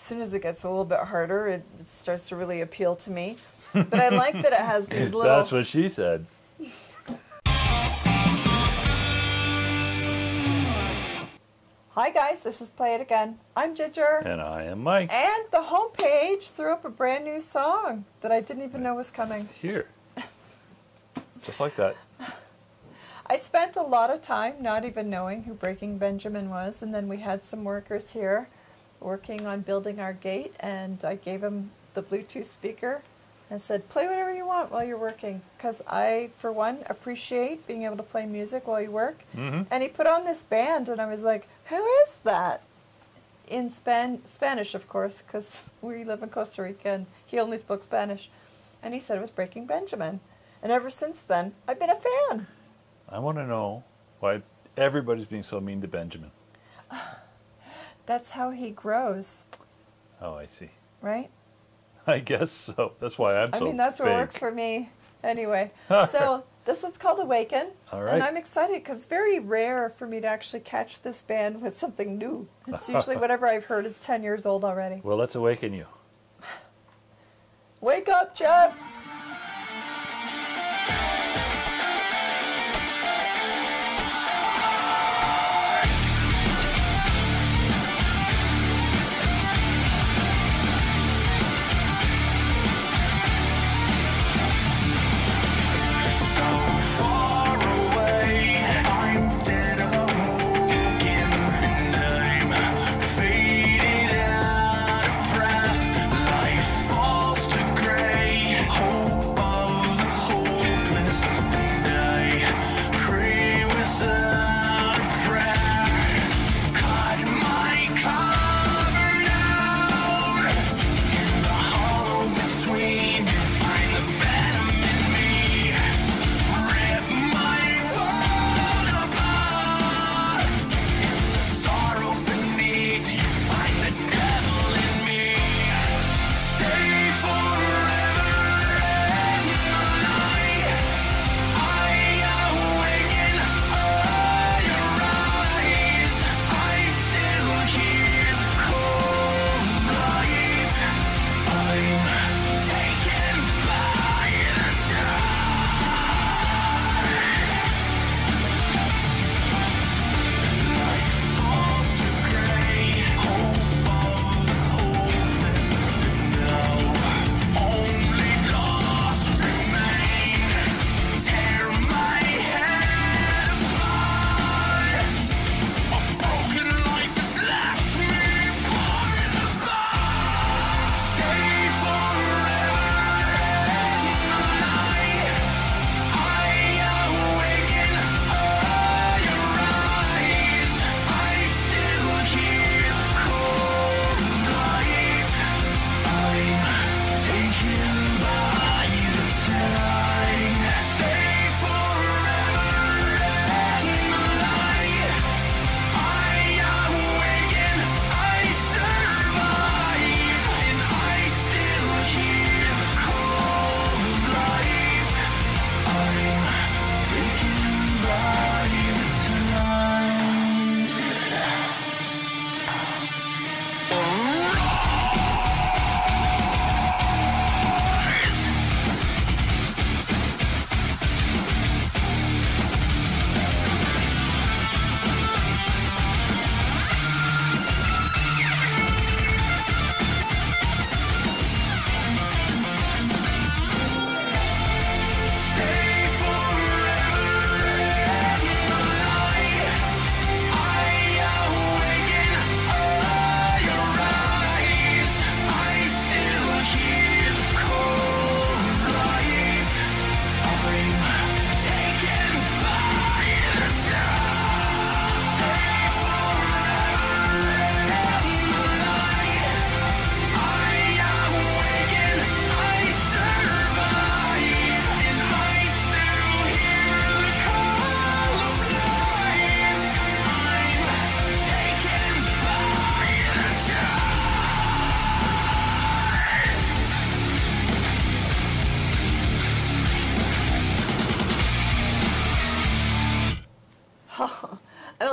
as soon as it gets a little bit harder, it, it starts to really appeal to me. But I like that it has these little. That's what she said. Hi guys, this is Play It Again. I'm Ginger. And I am Mike. And the homepage threw up a brand new song that I didn't even know was coming. Here. Just like that. I spent a lot of time not even knowing who Breaking Benjamin was, and then we had some workers here working on building our gate, and I gave him the Bluetooth speaker and said, play whatever you want while you're working. Because I, for one, appreciate being able to play music while you work. Mhm. And he put on this band, and I was like, who is that? In Span- Spanish, of course, because we live in Costa Rica and he only spoke Spanish. And he said it was Breaking Benjamin. And ever since then, I've been a fan. I want to know why everybody's being so mean to Benjamin. That's how he grows, Oh, I see. right? I guess so. That's why I'm I so mean, that's what works for me. Anyway, so this one's called Awaken. All And. I'm excited because it's very rare for me to actually catch this band with something new. It's usually whatever I've heard is 10 years old already. Well, let's awaken you. Wake up, Jeff!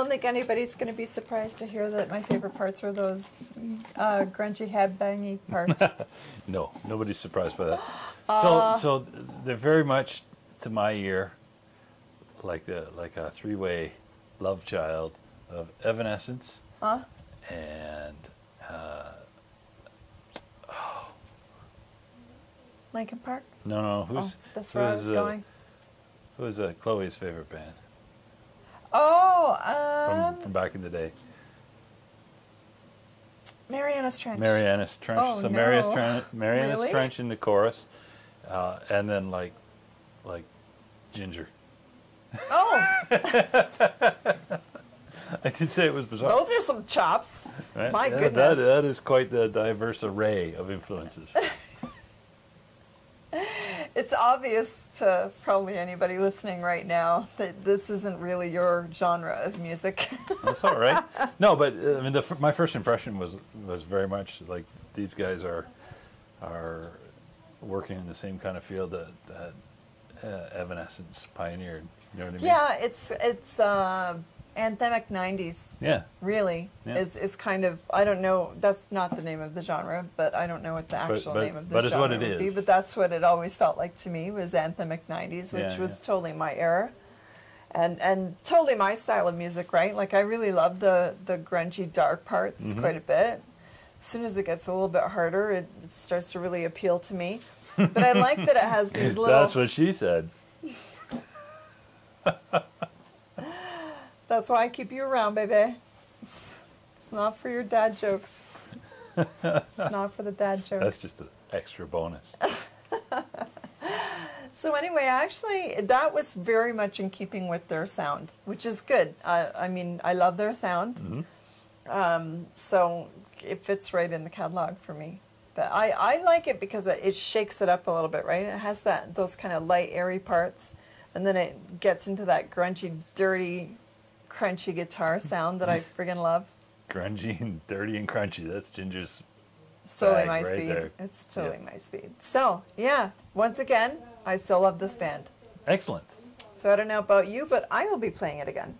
Don't think anybody's going to be surprised to hear that my favorite parts were those uh, grungy headbangy parts. No, nobody's surprised by that. Uh. so, so they're very much to my ear like the like a three-way love child of Evanescence huh? and uh, Linkin Park? no, no, who's oh, that's where I who's, was uh, going. Who's uh, Chloe's favorite band Oh, from, back in the day? Marianas Trench. Marianas Trench. Oh, so Marianas, no. Trench, Marianas Really? Trench in the chorus, uh, and then like, like, Ginger. Oh, I did say it was bizarre. those are some chops. right? My Yeah, That, goodness. that is quite the diverse array of influences. Obvious to probably anybody listening right now that this isn't really your genre of music. That's all right. No, but uh, I mean, the, my first impression was was very much like these guys are are working in the same kind of field that that uh, Evanescence pioneered. You know what I mean? yeah, it's it's uh, anthemic '90s. Yeah. Really, Yeah. is is kind of I don't know. That's not the name of the genre, but I don't know what the actual but- name of the but genre what it would be. But that's what it always felt like to me was anthemic '90s, which Yeah, was yeah. totally my era. And, and totally my style of music, right? Like I really love the, the grungy dark parts Mm-hmm. quite a bit. As soon as it gets a little bit harder, it, it starts to really appeal to me. But I like that it has these little. That's what she said. That's why I keep you around, baby. It's, it's not for your dad jokes. it's not for the dad jokes. That's just an extra bonus. So anyway, actually, that was very much in keeping with their sound, which is good. I, I mean, I love their sound. Mm-hmm. Um, so it fits right in the catalog for me. But I, I like it because it it shakes it up a little bit, right? It has that those kind of light, airy parts, and then it gets into that grungy, dirty, crunchy guitar sound that I friggin' love. Grungy and dirty and crunchy. That's Ginger's. It's totally Bag my right speed. there. It's totally my speed. So yeah, once again, I still love this band. Excellent. So I don't know about you, but I will be playing it again.